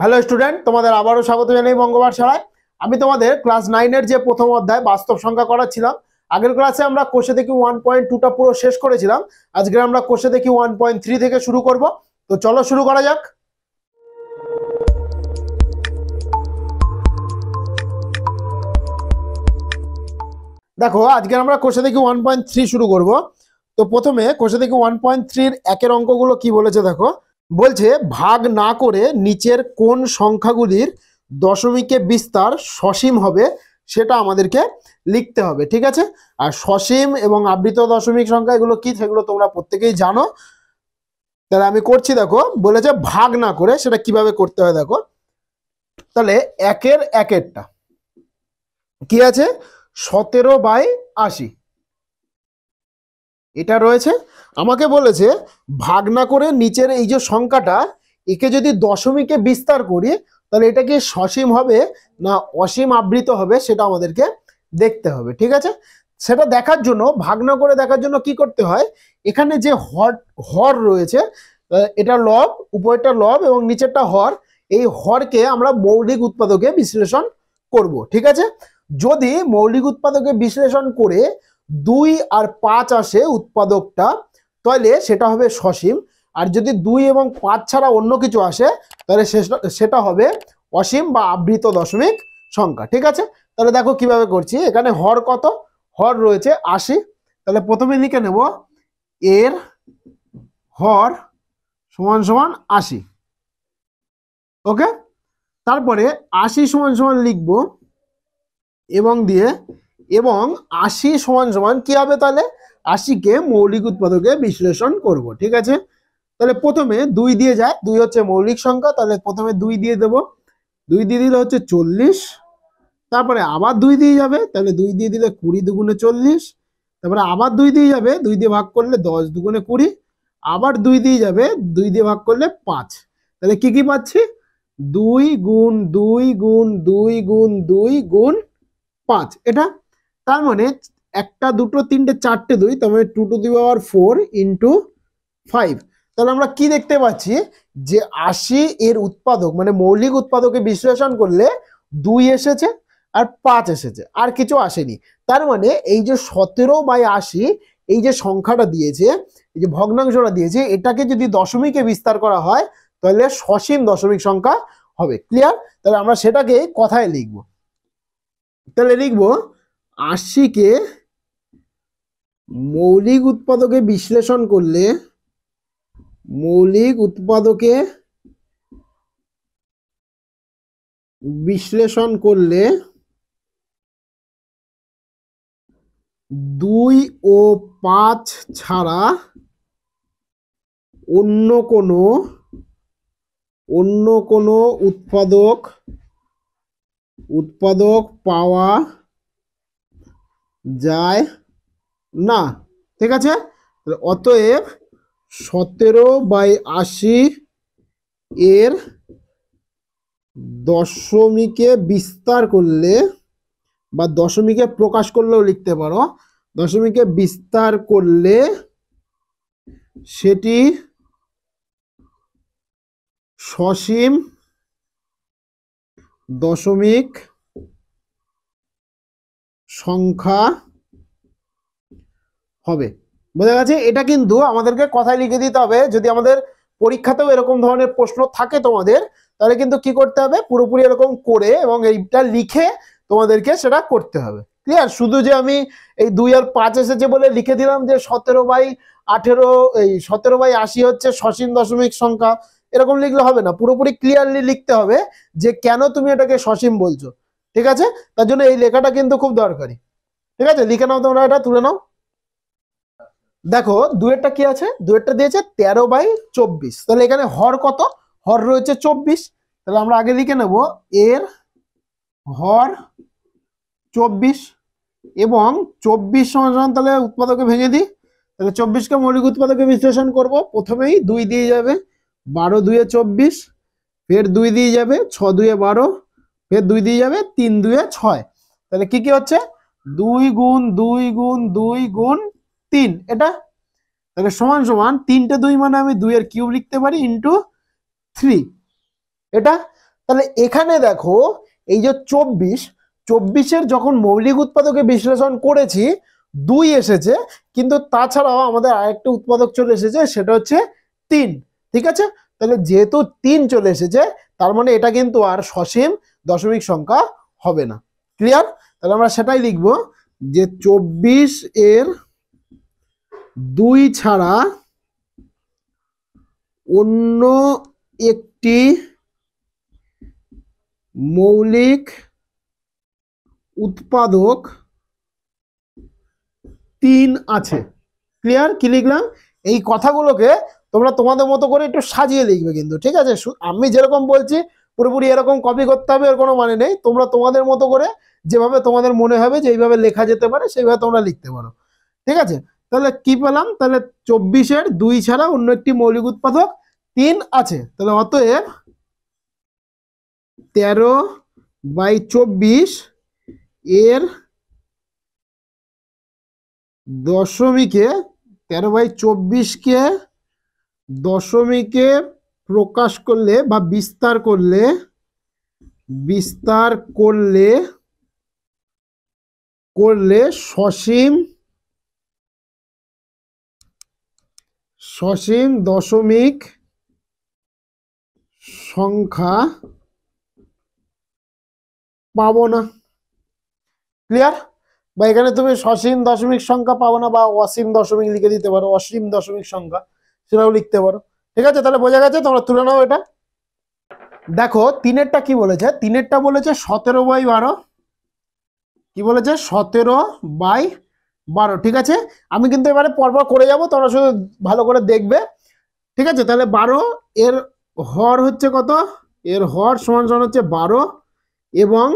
Hello student তোমাদের আবারও স্বাগত জানাই বঙ্গবার ছাড়ায় আমি তোমাদের ক্লাস নাইনের যে প্রথম অধ্যায় বাস্তব সংখ্যা করাচ্ছিলাম, আগের ক্লাসে আমরা কোষে দেখি ওয়ান পয়েন্ট টুটা পুরো শেষ করেছিলাম। আজকে আমরা কোষে দেখি ওয়ান পয়েন্ট থ্রি থেকে শুরু করব। তো চলো শুরু করা যাক। দেখো, আজকে আমরা কোষে দেখি ওয়ান পয়েন্ট থ্রি শুরু করব। তো প্রথমে কোষে দেখি ওয়ান পয়েন্ট থ্রির একের অঙ্কগুলো কি বলেছে, দেখো। বলছে, ভাগ না করে নিচের কোন সংখ্যাগুলির দশমিকে বিস্তার সসীম হবে সেটা আমাদেরকে লিখতে হবে, ঠিক আছে? আর সসীম এবং আবৃত দশমিক সংখ্যা, এগুলো কি? সেগুলো তোমরা প্রত্যেকেই জানো। তাহলে আমি করছি, দেখো, বলেছে ভাগ না করে, সেটা কীভাবে করতে হয়, দেখো। তাহলে একের একেরটা, কি আছে? সতেরো বাই আশি। এটা রয়েছে আমাকে বলেছে ভাগ না করে নিচের এই যে সংখ্যাটা, একে যদি দশমিকে বিস্তার করি, তাহলে এটা কি সসীম হবে না অসীম আবৃত হবে সেটা আমাদেরকে দেখতে হবে, ঠিক আছে? সেটা দেখার জন্য ভাগ না করে দেখার জন্য কি করতে হয়, এখানে যে হর হর রয়েছে এটা লব, উপরেরটা লব এবং নিচেরটা হর, এই হরকে আমরা মৌলিক উৎপাদকে বিশ্লেষণ করব, ঠিক আছে? যদি মৌলিক উৎপাদকে বিশ্লেষণ করে দুই আর পাঁচ আসে উৎপাদকটা তাহলে সেটা হবে সসীম। আর যদি দুই এবং পাঁচ ছাড়া অন্য কিছু আসে, তাহলে সেটা- হবে অসীম বা আবৃত দশমিক সংখ্যা, ঠিক আছে? তাহলে দেখো কীভাবে করছি, এখানে হর কত? হর রয়েছে আশি। তাহলে প্রথমে লিখে নেব, এর হর সমান সমান আশি। ওকে? তারপরে আশি সমান সমান লিখব এবং দিয়ে, এবং আশি সমান সমান কি হবে তাহলে? আশিকে মৌলিক উৎপাদকে বিশ্লেষণ করব, ঠিক আছে? তাহলে প্রথমে দুই দিয়ে যায়, দুই হচ্ছে মৌলিক সংখ্যা, তাহলে প্রথমে দুই দিয়ে দেব। দুই দিয়ে দিলে হচ্ছে চল্লিশ, তারপরে আবার দুই দিয়ে যাবে, তাহলে দুই দিয়ে দিলে কুড়ি দুগুণে চল্লিশ, তারপরে আবার দুই দিয়ে যাবে, দুই দিয়ে ভাগ করলে দশ দুগুণে কুড়ি, আবার দুই দিয়ে যাবে, দুই দিয়ে ভাগ করলে পাঁচ। তাহলে কি কি পাচ্ছি? দুই গুণ দুই গুণ দুই গুণ দুই গুণ পাঁচ। এটা তার মানে একটা দুটো, তিনটে, চারটে দুই মানে two to the power four into five তাহলে আমরা কি দেখতে পাচ্ছি? যে আশি এর উৎপাদক মানে মৌলিক উৎপাদকে বিশ্লেষণ করলে দুই এসেছে আর পাঁচ এসেছে, আর কিছু আসেনি। তার মানে এই যে সতেরো বাই আশি, এই যে সংখ্যাটা দিয়েছে, এই যে ভগ্নাংশটা দিয়েছে, এটাকে যদি দশমিকে বিস্তার করা হয়, তাহলে সসীম দশমিক সংখ্যা হবে। ক্লিয়ার তাহলে আমরা সেটাকে কথায় লিখব। তাহলে লিখব, আশিকে মৌলিক উৎপাদকে বিশ্লেষণ করলে মৌলিক উৎপাদকে বিশ্লেষণ করলে দুই ও পাঁচ ছাড়া অন্য কোনো অন্য কোনো উৎপাদক উৎপাদক পাওয়া যায় না, ঠিক আছে? অতএব সতেরো বাই আশি এর দশমিকে বিস্তার করলে বা দশমিকে প্রকাশ করলেও লিখতে পারো। দশমিকে বিস্তার করলে সেটি সসীম দশমিক সংখ্যা হবে। বোঝা গেছে? এটা কিন্তু আমাদেরকে কথায় লিখে দিতে হবে। যদি আমাদের পরীক্ষাতেও এরকম ধরনের প্রশ্ন থাকে তোমাদের, তাহলে কিন্তু কি করতে হবে? পুরোপুরি এরকম করে এবং এইটা লিখে তোমাদেরকে সেটা করতে হবে। ক্লিয়ার শুধু যে আমি এই দুই আর পাঁচ এসেছে বলে লিখে দিলাম যে সতেরো বাই আঠেরো, এই সতেরো বাই আশি হচ্ছে সসীম দশমিক সংখ্যা, এরকম লিখলে হবে না। পুরোপুরি ক্লিয়ারলি লিখতে হবে যে কেন তুমি এটাকে সসীম বলছো। ঠিক আছে? তার জন্য এই লেখাটা কিন্তু খুব দরকারি। ঠিক আছে? লিখে নাও তোমরা এটা, তুলে নাও। দেখো দুয়েরটা কি আছে? দুয়েরটা দিয়েছে তেরো বাই চব্বিশ। তাহলে এখানে হর কত? হর রয়েছে চব্বিশ। তাহলে আমরা আগে লিখে নেব, এর হর চব্বিশ এবং চব্বিশ সমান তাহলে উৎপাদকে ভেঙে দিই। তাহলে চব্বিশকে মৌলিক উৎপাদকে বিশ্লেষণ করব। প্রথমেই দুই দিয়ে যাবে, বারো দুয়ে চব্বিশ, ফের দুই দিয়ে যাবে, ছ দুয়ে বারো, ফের দুই দিয়ে যাবে, তিন দুয়ে ছয়। তাহলে কি কি হচ্ছে? দুই গুণ দুই গুণ দুই গুণ তিন, এটা? তাহলে সমান সমান তিনটে দুই মানে আমি দুইয়ের কিউব লিখতে পারি ইন্টু থ্রি এটা? তাহলে এখানে দেখো, এই যে চব্বিশ, চব্বিশের যখন মৌলিক উৎপাদকে বিশ্লেষণ করেছি, দুই এসেছে, কিন্তু তাছাড়াও আমাদের আরেকটা উৎপাদক চলে এসেছে, সেটা হচ্ছে তিন, ঠিক আছে? তাহলে যেহেতু তিন চলে এসেছে, তার মানে এটা কিন্তু আর সসীম দশমিক সংখ্যা হবে না। ক্লিয়ার তাহলে আমরা সেটাই লিখব যে চব্বিশ এর দুই ছাড়া অন্য একটি মৌলিক উৎপাদক তিন আছে। ক্লিয়ার কি লিখলাম এই কথাগুলোকে তোমরা তোমাদের মতো করে একটু সাজিয়ে লিখবে কিন্তু, ঠিক আছে? আমি যেরকম বলছি, পুরোপুরি এরকম কপি করতে হবে, এর কোনো মানে নেই। তোমরা তোমাদের মতো করে যেভাবে তোমাদের মনে হবে যে এইভাবে লেখা যেতে পারে, সেইভাবে তোমরা লিখতে পারো। ঠিক আছে? তাহলে কি পেলাম? তাহলে চব্বিশের দুই ছাড়া অন্য একটি মৌলিক উৎপাদক তিন আছে। তাহলে অতএব তেরো বাই চব্বিশ এর দশমিকে, তেরো বাই চব্বিশকে দশমিকে প্রকাশ করলে বা বিস্তার করলে বিস্তার করলে করলে সসীম সসীম দশমিক সংখ্যা পাবো না। ক্লিয়ার বা এখানে তুমি সসীম দশমিক সংখ্যা পাবো না বা অসীম দশমিক লিখে দিতে পারো, অসীম দশমিক সংখ্যা, সেটাও লিখতে পারো। ঠিক আছে, তাহলে বোঝা গেছে, তোমরা তুলে নাও এটা। দেখো, তিনেরটা কি বলেছে? তিনেরটা বলেছে সতেরো বাই বারো। কি বলেছে? সতেরো বাই বারো, ঠিক আছে? আমি কিন্তু এবারে পরপর করে যাব তোমরা শুধু ভালো করে দেখবে। ঠিক আছে? তাহলে বারো, এর হর হচ্ছে কত? এর হর সমান সমান হচ্ছে বারো এবং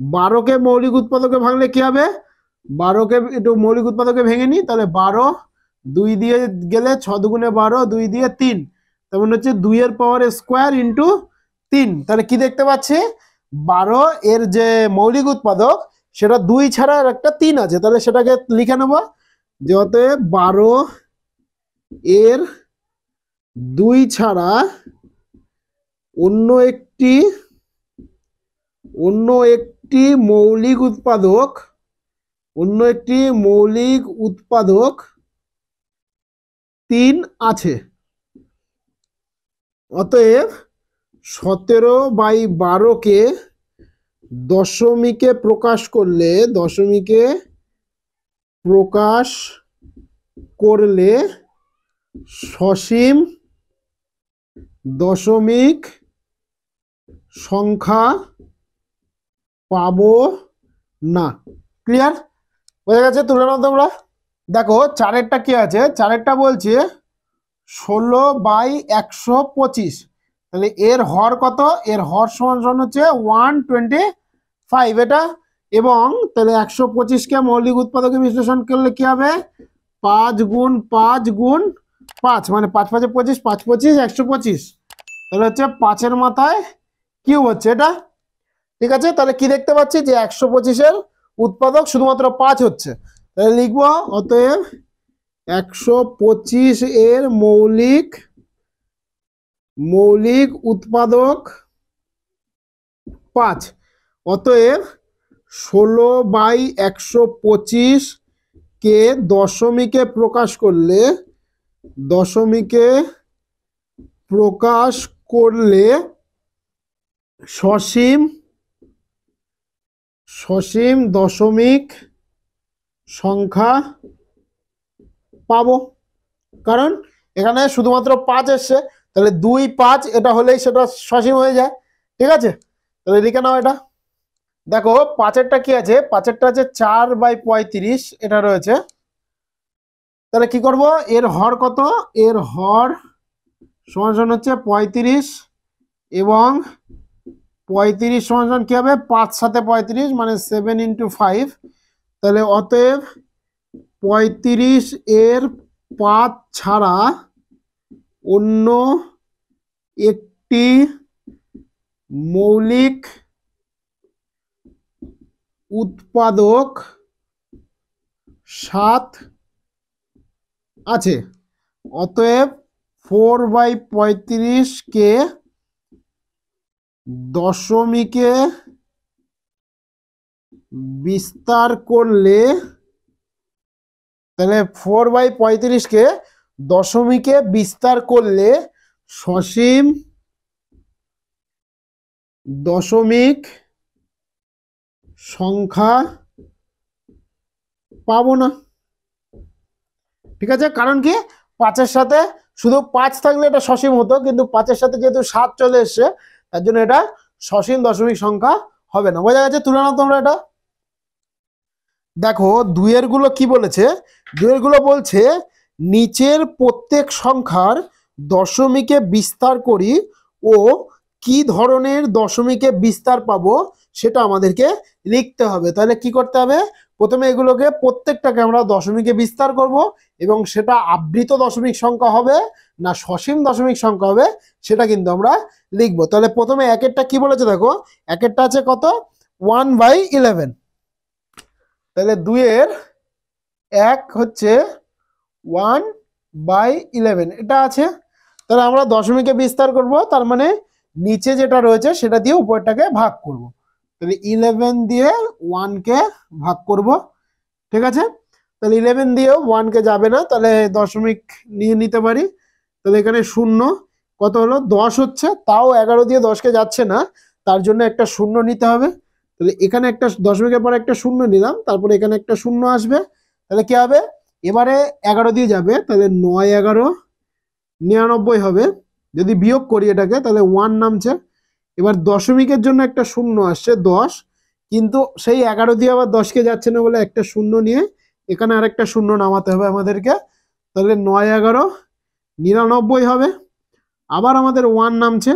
বারোকে মৌলিক উৎপাদকে ভাঙলে কি হবে? বারোকে একটু মৌলিক উৎপাদকে ভেঙে নিই, তাহলে বারো দুই দিয়ে গেলে ছ দুগুণে বারো, দুই দিয়ে তিন। তেমন হচ্ছে দুইয়ের পাওয়ার স্কোয়ার ইন্টু তিন। তাহলে কি দেখতে পাচ্ছি? বারো এর যে মৌলিক উৎপাদক সেটা দুই ছাড়া আর একটা তিন আছে। তাহলে সেটাকে লিখে নেব যে অতএব বারো এর দুই ছাড়া অন্য একটি অন্য একটি মৌলিক উৎপাদক, অন্য একটি মৌলিক উৎপাদক তিন আছে। অতএব সতেরো বাই বারোকে দশমিকে প্রকাশ করলে, দশমিকে প্রকাশ করলে সসীম দশমিক সংখ্যা পাবো না। ক্লিয়ার বোঝা গেছে তুলে নাও তোমরা? দেখো, চারেরটা কি আছে? চারেরটা বলছে ষোলো বাই একশো পঁচিশ। তাহলে এর হর কত? এর হর সমান সমান হচ্ছে ওয়ান টোয়েন্টি ফাইভ এটা এবং তাহলে একশো পঁচিশকে মৌলিক উৎপাদকে বিশ্লেষণ করলে কি হবে? পাঁচ গুণ পাঁচ গুণ পাঁচ মানে পাঁচ পাঁচে পঁচিশ, পাঁচ পঁচিশ, একশো পঁচিশ। তাহলে হচ্ছে পাঁচের মাথায় কিউব হচ্ছে এটা। ঠিক আছে? তাহলে কি দেখতে পাচ্ছি? যে একশো পঁচিশের উৎপাদক শুধুমাত্র পাঁচ হচ্ছে। তাহলে লিখব, অতএব একশো পঁচিশ এর মৌলিক মৌলিক উৎপাদক পাঁচ। অতএব ষোলো বাই একশো পঁচিশ কে দশমিকে প্রকাশ করলে, দশমিকে প্রকাশ করলে সসীম সসীম দশমিক সংখ্যা পাবো। কারণ এখানে শুধুমাত্র পাঁচ এসছে। তাহলে দুই পাঁচ, এটা হলেই সেটা সসীম হয়ে যায়, ঠিক আছে? তাহলে লিখে নাও এটা। দেখো, পাঁচেরটা কি আছে? পাঁচেরটা আছে চার বাই পঁয়ত্রিশ, এটা রয়েছে। তাহলে কি করব? এর হর কত? এর হর সমান হচ্ছে পঁয়ত্রিশ এবং পঁয়ত্রিশ সমান কি হবে? পাঁচ সাথে পঁয়ত্রিশ মানে সেভেন ইন্টু ফাইভ তাহলে অতএব পঁয়ত্রিশ এর পাঁচ ছাড়া অন্য একটি মৌলিক উৎপাদক সাত আছে। অতএব ফোর বাই পঁয়ত্রিশকে দশমিকে বিস্তার করলে, তাহলে ফোর বাই পঁয়ত্রিশকে দশমিকে বিস্তার করলে সসীম দশমিক সংখ্যা পাবো না। ঠিক আছে? কারণ কি? পাঁচের সাথে শুধু পাঁচ থাকলে এটা সসীম হতো, কিন্তু পাঁচের সাথে যেহেতু সাত চলে এসছে, তার জন্য এটা সসীম দশমিক সংখ্যা হবে না। বোঝা গেছে তুলে নাও তোমরা এটা? দেখো, দুইয়েরগুলো কি বলেছে? দুইয়েরগুলো বলছে নিচের প্রত্যেক সংখ্যার দশমিকে বিস্তার করি ও কি ধরনের দশমিকে বিস্তার পাবো সেটা আমাদেরকে লিখতে হবে। তাহলে কি করতে হবে? প্রথমে এগুলোকে প্রত্যেকটাকে আমরা দশমিকে বিস্তার করব এবং সেটা আবৃত দশমিক সংখ্যা হবে না সসীম দশমিক সংখ্যা হবে সেটা কিন্তু আমরা লিখব। তাহলে প্রথমে একেরটা কি বলেছে দেখো? একেরটা আছে কত? One by eleven. তাহলে দুইয়ের এক হচ্ছে ওয়ান বাই ইলেভেন। এটা আছে। তাহলে আমরা দশমিকে বিস্তার করব। তার মানে নিচে যেটা রয়েছে, সেটা দিয়ে উপরটাকে ভাগ করব। তাহলে ইলেভেন দিয়ে ওয়ানকে ভাগ করব। ঠিক আছে? তাহলে ইলেভেন দিয়েও ওয়ানকে যাবে না। তাহলে দশমিক নিয়ে নিতে পারি। তাহলে এখানে শূন্য। কত হলো? দশ হচ্ছে। তাও এগারো দিয়ে দশকে যাচ্ছে না। তার জন্য একটা শূন্য নিতে হবে। তাহলে এখানে একটা দশমিকের পরে একটা শূন্য নিলাম। তারপরে এখানে একটা শূন্য আসবে। তাহলে কি হবে? এবারে এগারো দিয়ে যাবে, তাহলে নয় এগারো, নিরানব্বই হবে। যদি বিয়োগ করি এটাকে, তাহলে ওয়ান নামছে। এবার দশমিকের জন্য একটা শূন্য আসছে, দশ। কিন্তু সেই এগারো দিয়ে আবার দশকে যাচ্ছে না বলে একটা শূন্য নিয়ে এখানে আরেকটা শূন্য নামাতে হবে আমাদেরকে। তাহলে নয় এগারো, নিরানব্বই হবে। আবার আমাদের ওয়ান নামছে।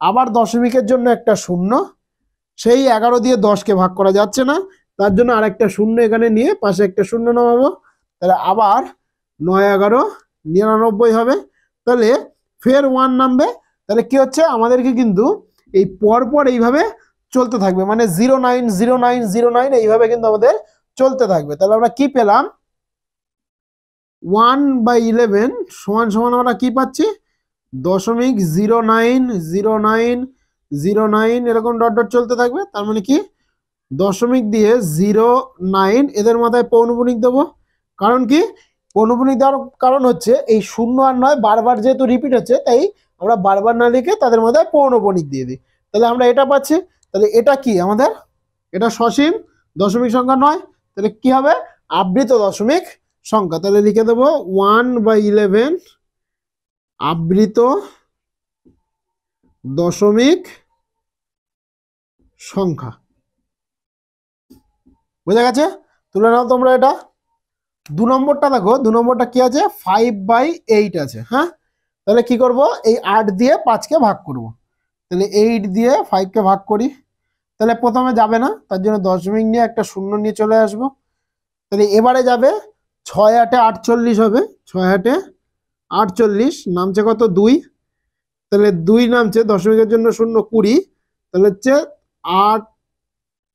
আবার দশমিকের জন্য একটা শূন্য। সেই এগারো দিয়ে দশকে ভাগ করা যাচ্ছে না। তার জন্য আরেকটা শূন্য এখানে নিয়ে পাশে একটা শূন্য নামাবো। তাহলে আবার নয় এগারো, নিরানব্বই হবে। তাহলে ফের ওয়ান নামবে। তাহলে কি হচ্ছে? আমাদেরকে কিন্তু এই পরপর এইভাবে চলতে থাকবে। মানে zero nine zero nine zero nine এইভাবে কিন্তু আমাদের চলতে থাকবে। তাহলে আমরা কি পেলাম? ওয়ান বাই ইলেভেন সমান সমান আমরা কি পাচ্ছি? দশমিক zero nine zero nine zero nine এরকম ডট ডট চলতে থাকবে। তার মানে কি? দশমিক দিয়ে জিরো নাইন এদের মাথায় পৌনপুনিক দেবো। কারণ কি? দেওয়ার কারণ হচ্ছে এই শূন্য আর নয় বারবার যেহেতু রিপিট হচ্ছে, তাই আমরা বারবার না লিখে তাদের মধ্যে পৌনপনিক দিয়ে দিই। তাহলে আমরা এটা পাচ্ছি। তাহলে এটা কি আমাদের? এটা সসীম দশমিক সংখ্যা নয়। তাহলে কি হবে? আবৃত দশমিক সংখ্যা। তাহলে লিখে দেবো ওয়ান বাই ইলেভেন আবৃত দশমিক সংখ্যা। বোঝা গেছে? তুলে নাও তোমরা এটা। দু নম্বরটা দেখো, দু নম্বরটা কি আছে? ফাইভ বাই এইট আছে হ্যাঁ? তাহলে কি করব? এই আট দিয়ে পাঁচকে ভাগ করব। তাহলে এইট দিয়ে ফাইভকে ভাগ করি। তাহলে প্রথমে যাবে না, তার জন্য দশমিক নিয়ে একটা শূন্য নিয়ে চলে আসব। তাহলে এবারে যাবে ছয় আটে আটচল্লিশ হবে, ছয় আটে আটচল্লিশ, নামছে কত? দুই। তাহলে দুই নামছে, দশমিকের জন্য শূন্য কুড়ি। তাহলে হচ্ছে আট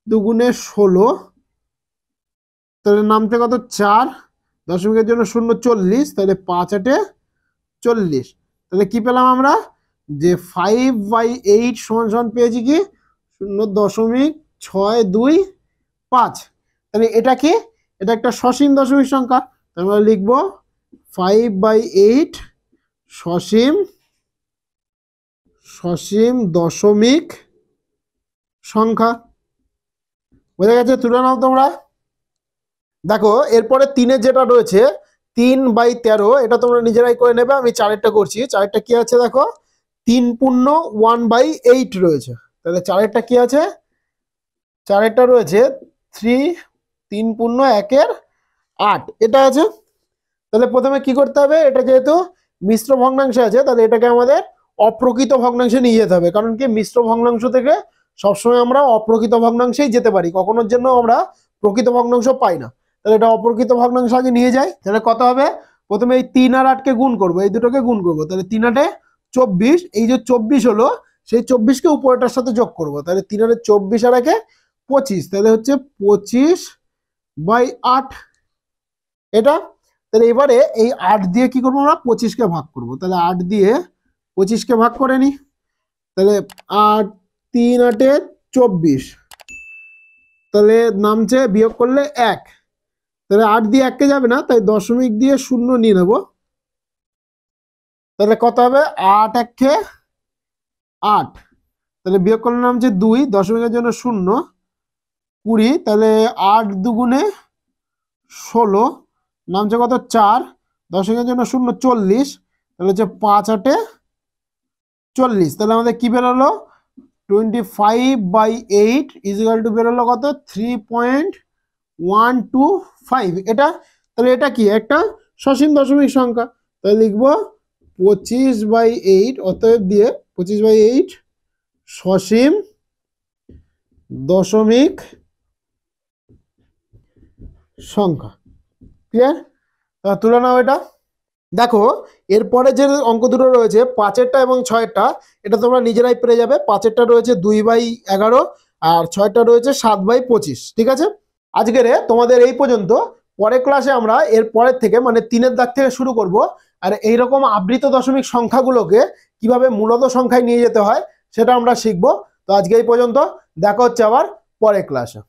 দুগুণে ষোলো তাহলে নামছে কত? চার। দশমিকের জন্য শূন্য চল্লিশ, তাহলে পাঁচ আটে চল্লিশ। তাহলে কি পেলাম আমরা? যে ফাইভ বাই এইট সমান সমান পেয়েছি কি? শূন্য দশমিক ছয় দুই পাঁচ। তাহলে এটা কি? এটা একটা সসীম দশমিক সংখ্যা। তাহলে আমরা লিখব ফাইভ বাই এইট সসীম সসীম দশমিক সংখ্যা। বোঝা গেছে? তুলে নাও তোমরা। দেখো, এরপরে তিনের যেটা রয়েছে, তিন বাই তেরো, এটা তোমরা নিজেরাই করে নেবে, আমি চারেরটা করছি। চারেরটা কি আছে দেখো? তিন পূর্ণ, ওয়ান বাই এইট রয়েছে। তাহলে চারেরটা কি আছে? চারেরটা রয়েছে, থ্রি, তিন পূর্ণ, একের আট। এটা আছে? তাহলে প্রথমে কি করতে হবে? এটা যেহেতু মিশ্র ভগ্নাংশে আছে, তাহলে এটাকে আমাদের অপ্রকৃত ভগ্নাংশে নিয়ে যেতে হবে। কারণ কি? মিশ্র ভগ্নাংশ থেকে সবসময় আমরা অপ্রকৃত ভগ্নাংশেই যেতে পারি। কখনোর জন্য আমরা প্রকৃত ভগ্নাংশ পাই না। তাহলে এটা অপ্রকৃত ভগ্নাংশ আগে নিয়ে যাই। তাহলে কত হবে? প্রথমে এই তিন আর আটকে গুণ করব, এই দুটোকে গুণ করব। তাহলে তিন আটে চব্বিশ, এই যে চব্বিশ হলো, সেই চব্বিশকে উপরেটার সাথে যোগ করব। তাহলে তিন আটে চব্বিশ আর একে পঁচিশ, তাহলে হচ্ছে পঁচিশ বাই আট। এটা? তাহলে এবারে এই আট দিয়ে কি করব আমরা? পঁচিশকে ভাগ করব। তাহলে আট দিয়ে পঁচিশকে ভাগ করে নি। তাহলে আট, তিন আটে চব্বিশ। তাহলে নামছে বিয়োগ করলে এক। তাহলে আট দিয়ে এককে যাবে না, তাই দশমিক দিয়ে শূন্য নিয়ে নেব। তাহলে কত হবে? আট একে আট। তাহলে বিয়োগ করলে নামছে দুই, দশমিকের জন্য শূন্য। কুড়ি, তাহলে আট দুগুণে ষোলো নামছে কত? চার। দশমিকের জন্য শূন্য চল্লিশ, তাহলে হচ্ছে পাঁচ আটে চল্লিশ। তাহলে আমাদের কি বেরোলো? Twenty five by eight equal to বেরোলো কত? Three point one two five. এটা, তাহলে এটা কি? একটা সসীম দশমিক সংখ্যা। তাহলে লিখব পঁচিশ বাই এইট, অতএব দিয়ে পঁচিশ বাই এইট সসীম দশমিক সংখ্যা। ক্লিয়ার তুলে নাও এটা। দেখো, এরপরে যে অঙ্ক দুটো রয়েছে, পাঁচেরটা এবং ছয়েরটা, এটা তোমরা নিজেরাই পেরে যাবে। পাঁচেরটা রয়েছে দুই বাই এগারো, আর ছয়টা রয়েছে সাত বাই পঁচিশ। ঠিক আছে? আজকের তোমাদের এই পর্যন্ত। পরের ক্লাসে আমরা এর পরের থেকে মানে তিনের দাগ থেকে শুরু করব। আর এই রকম আবৃত দশমিক সংখ্যাগুলোকে কীভাবে মূলত সংখ্যায় নিয়ে যেতে হয়, সেটা আমরা শিখব। তো আজকে এই পর্যন্ত। দেখা হচ্ছে আবার পরের ক্লাসে